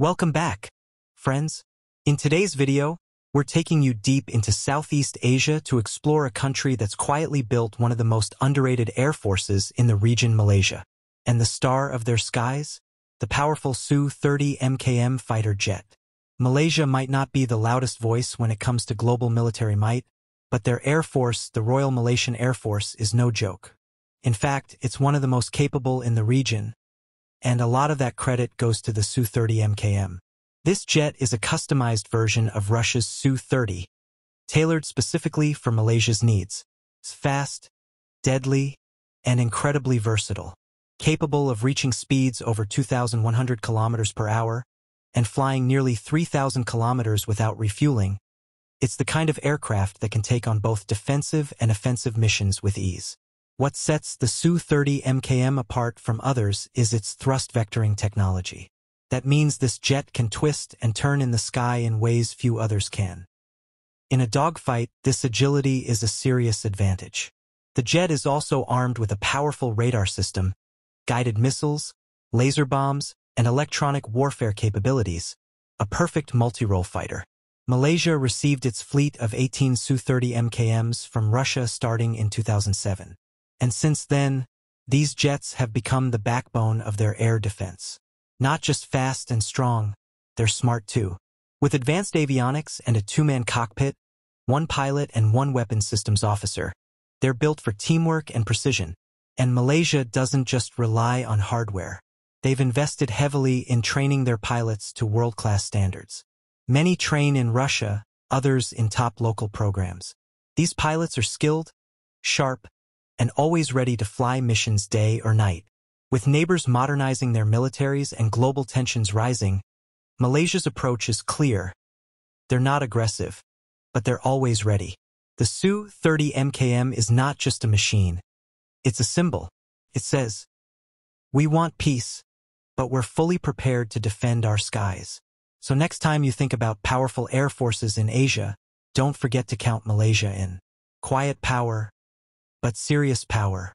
Welcome back, friends. In today's video, we're taking you deep into Southeast Asia to explore a country that's quietly built one of the most underrated air forces in the region, Malaysia. And the star of their skies? The powerful Su-30 MKM fighter jet. Malaysia might not be the loudest voice when it comes to global military might, but their air force, the Royal Malaysian Air Force, is no joke. In fact, it's one of the most capable in the region, and a lot of that credit goes to the Su-30 MKM. This jet is a customized version of Russia's Su-30, tailored specifically for Malaysia's needs. It's fast, deadly, and incredibly versatile, capable of reaching speeds over 2,100 kilometers per hour and flying nearly 3,000 kilometers without refueling. It's the kind of aircraft that can take on both defensive and offensive missions with ease. What sets the Su-30 MKM apart from others is its thrust vectoring technology. That means this jet can twist and turn in the sky in ways few others can. In a dogfight, this agility is a serious advantage. The jet is also armed with a powerful radar system, guided missiles, laser bombs, and electronic warfare capabilities, a perfect multi-role fighter. Malaysia received its fleet of 18 Su-30 MKMs from Russia starting in 2007. And since then, these jets have become the backbone of their air defense. Not just fast and strong, they're smart too. With advanced avionics and a two-man cockpit, one pilot and one weapons systems officer, they're built for teamwork and precision. And Malaysia doesn't just rely on hardware. They've invested heavily in training their pilots to world-class standards. Many train in Russia, others in top local programs. These pilots are skilled, sharp, and always ready to fly missions day or night. With neighbors modernizing their militaries and global tensions rising, Malaysia's approach is clear. They're not aggressive, but they're always ready. The Su-30 MKM is not just a machine. It's a symbol. It says, we want peace, but we're fully prepared to defend our skies. So next time you think about powerful air forces in Asia, don't forget to count Malaysia in. Quiet power, but serious power.